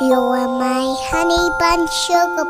You are my honey bun sugar